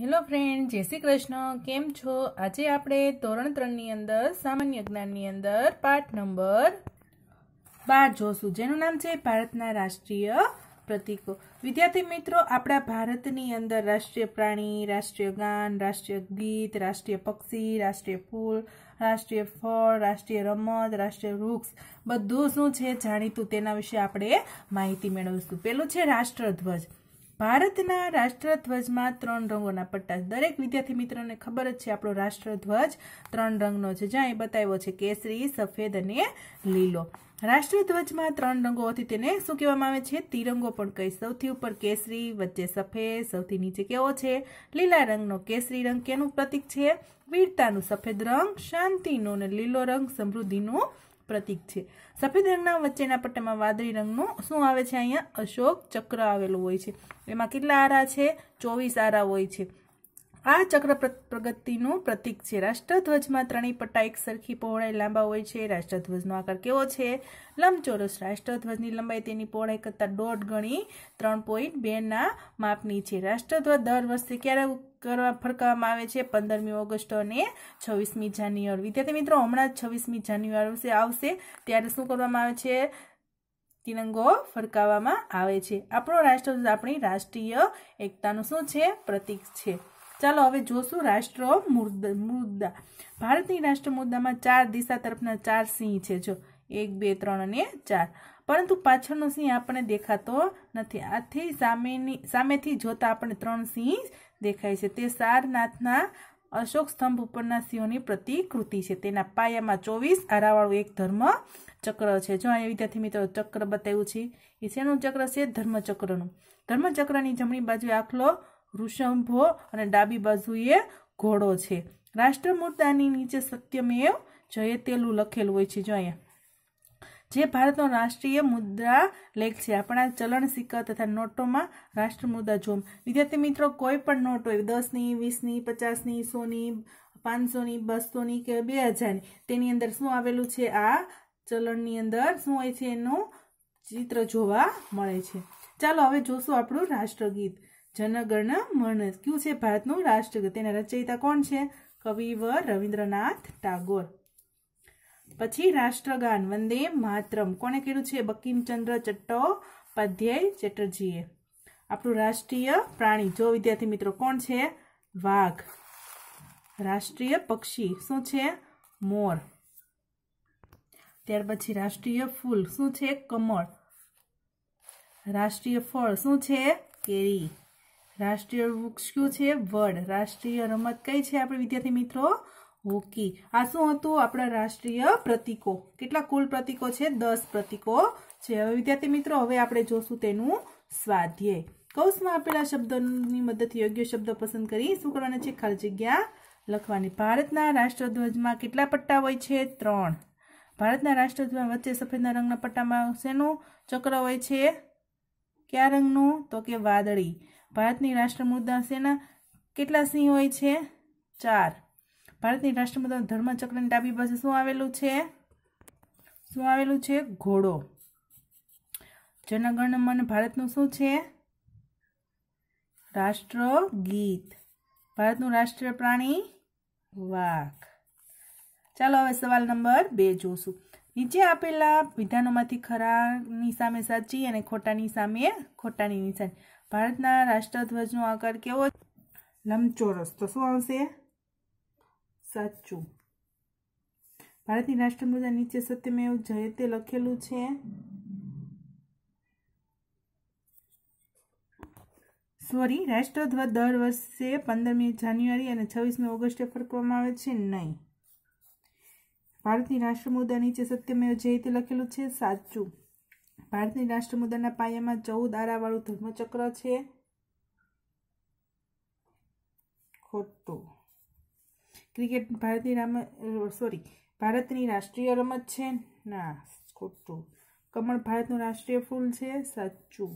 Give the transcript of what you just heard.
Hello friend, જય શ્રી કૃષ્ણ. કેમ છો? આજે આપણે ધોરણ ત્રણની અંદર, સામાન્ય જ્ઞાનની અંદર, પાઠ નંબર બાર જોશું. જેનું નામ છે ભારતના રાષ્ટ્રીય પ્રતીકો. વિદ્યાર્થી મિત્રો, આપણા ભારતની અંદર રાષ્ટ્રીય પ્રાણી, રાષ્ટ્રીય ગાન, રાષ્ટ્રીય ગીત, રાષ્ટ્રીય પક્ષી, રાષ્ટ્રીય ફૂલ, રાષ્ટ્રીય ફળ, રાષ્ટ્રીય રમત, રાષ્ટ્રીય વૃક્ષ, બધું શું છે જાણીતું તેના વિશે આપણે માહિતી મેળવીશું. પેલું છે રાષ્ટ્રધ્વજ. ભારતના રાષ્ટ્રધ્વજમાં ત્રણ રંગોના પટ્ટા. દરેક વિદ્યાર્થી મિત્રોને ખબર જ છે, આપણો રાષ્ટ્રધ્વજ ત્રણ રંગનો છે. જ્યાં એ બતાવ્યો છે, કેસરી, સફેદ અને લીલો. રાષ્ટ્રધ્વજમાં ત્રણ રંગો હોતી તેને શું કહેવામાં આવે છે? તિરંગો પણ કહી સૌથી ઉપર કેસરી, વચ્ચે સફેદ, સૌથી નીચે કેવો છે? લીલા રંગનો કેસરી રંગ કેનું પ્રતીક છે? વીરતાનું સફેદ રંગ, શાંતિનું અને લીલો રંગ, સમૃદ્ધિનું પ્રતીક છે. સફેદ રંગના વચ્ચેના પટ્ટામાં વાદળી રંગનું શું આવે છે અહીંયા? અશોક ચક્ર આવેલું હોય છે. એમાં કેટલા આરા છે? ચોવીસ આરા હોય છે. આ ચક્ર પ્રગતિનું પ્રતીક છે. રાષ્ટ્રધ્વજમાં ત્રણેય પટ્ટા એક સરખી પહોળાઈ, લાંબા હોય છે. રાષ્ટ્રધ્વજનો આકાર કેવો છે? લંબચોરસ રાષ્ટ્રધ્વજની લંબાઈ તેની પહોળાઈ કરતાં દોઢ ગણી ત્રણ પોઈન્ટ બેના માપની છે. રાષ્ટ્રધ્વજ દર વર્ષે ક્યારે કરવા, ફરકાવવામાં આવે છે? પંદરમી ઓગસ્ટ અને છવ્વીસમી જાન્યુઆરી. વિદ્યાર્થી મિત્રો, હમણાં જ છવ્વીસમી જાન્યુઆરી આવશે. ત્યારે શું કરવામાં આવે છે? તિરંગો ફરકાવવામાં આવે છે. આપણો રાષ્ટ્રધ્વજ આપણી રાષ્ટ્રીય એકતાનું શું છે? પ્રતીક છે. ચાલો હવે જોશું રાષ્ટ્ર મુદ્દા. ભારતની રાષ્ટ્ર મુદ્દામાં ચાર દિશા તરફના ચાર સિંહ છે. જો એક, બે, ત્રણ અને ચાર. પરંતુ પાછળનો સિંહ આપણને દેખાતો નથી. આથી સામેની, સામેથી જોતા આપણને ત્રણ સિંહ દેખાય છે. તે સારનાથના અશોક સ્તંભ ઉપરના સિંહોની પ્રતિકૃતિ છે. તેના પાયામાં ચોવીસ આરાવાળું એક ધર્મ ચક્ર છે. જો અહીંયા વિદ્યાર્થી મિત્રો ચક્ર બતાવ્યું છે એ શેનું ચક્ર છે ધર્મચક્રનું. ધર્મચક્રની જમણી બાજુએ આખલો વૃષંભો અને ડાબી બાજુએ ઘોડો છે. રાષ્ટ્ર મુદ્દાની નીચે સત્યમેવ જયતેલું લખેલું હોય છે. જો જે ભારતનો રાષ્ટ્રીય મુદ્રા લેખ છે. આપણા ચલણ સિક્કા તથા નોટોમાં રાષ્ટ્ર મુદ્દા જોમ. વિદ્યાર્થી મિત્રો, કોઈ પણ નોટ હોય, દસની, વીસની, પચાસની, સોની, પાંચસોની, બસોની કે બે હજારની, તેની અંદર શું આવેલું છે? આ ચલણની અંદર શું હોય છે? એનું ચિત્ર જોવા મળે છે. ચાલો હવે જોશું આપણું રાષ્ટ્રગીત. જનગણ મન કયું છે ભારતનું રાષ્ટ્રગીત? તેના રચયિતા કોણ છે? કવિવર રવિન્દ્રનાથ ટાગોર. પછી રાષ્ટ્રગાન. વંદે માતરમ. કોને કર્યું છે? બકીમચંદ્ર ચટ્ટોપાધ્યાય ચેટર્જીએ. આપણું રાષ્ટ્રીય પ્રાણી. જો વિદ્યાર્થી મિત્રો, કોણ છે? વાઘ. રાષ્ટ્રીય પક્ષી. શું છે? મોર. ત્યાર પછી રાષ્ટ્રીય ફૂલ. શું છે? કમળ. રાષ્ટ્રીય ફળ. શું છે? કેરી. રાષ્ટ્રીય વૃક્ષ કયું છે? વડ. રાષ્ટ્રીય રમત કઈ છે આપણે વિદ્યાર્થી મિત્રો? હોકી. આ શું હતું? આપણા રાષ્ટ્રીય પ્રતીકો. કેટલા કુલ પ્રતીકો છે? દસ પ્રતીકો છે. હવે વિદ્યાર્થી મિત્રો, હવે આપણે જોશું તેનું સ્વાધ્યાય. કૌશમાં આપેલા શબ્દોની મદદથી યોગ્ય શબ્દ પસંદ કરી. શું કરવાના છે? ખાલી જગ્યા લખવાની. ભારતના રાષ્ટ્રધ્વજમાં કેટલા પટ્ટા હોય છે? ત્રણ. ભારતના રાષ્ટ્રધ્વજ વચ્ચે સફેદના રંગના પટ્ટામાં શેનું ચક્ર હોય છે? કયા રંગનું? તો કે વાદળી. ભારતની રાષ્ટ્રમુદ્દા સેના કેટલા સિંહ હોય છે? ચાર. ભારતની રાષ્ટ્રમુદ્દા ધર્મચક્રની ડાબી બાજુ શું આવેલું છે? શું આવેલું છે? ઘોડો. જનગણ મન ભારતનું શું છે? રાષ્ટ્રગીત. ભારતનું રાષ્ટ્રીય પ્રાણી વાઘ. ચાલો હવે સવાલ નંબર બે જોશું. નીચે આપેલા વિધાનોમાંથી ખરાની સામે સાચી અને ખોટાની સામે ખોટાની નિશાની. ભારતના રાષ્ટ્રધ્વજનો આકાર કેવો લંબચોરસ. તો શું આવશે? સાચું. ભારતની રાષ્ટ્રમુદ્રા નીચે સત્યમેવ જયતે લખેલું છે. સોરી, રાષ્ટ્રધ્વજ દર વર્ષે પંદરમી જાન્યુઆરી અને છવ્વીસમી ઓગસ્ટે ફરકવામાં આવે છે? નહીં. ભારતની રાષ્ટ્રમુદ્રા નીચે સત્યમેવ જયતે લખેલું છે. સાચું. ભારતની રાષ્ટ્રમુદ્રાના પાયામાં ચૌદ આરાવાળું ધર્મચક્ર છે. ખોટું. ક્રિકેટ ભારતની રામ સોરી, ભારતની રાષ્ટ્રીય રમત છે. ના, ખોટું. કમળ ભારતનું રાષ્ટ્રીય ફૂલ છે. સાચું.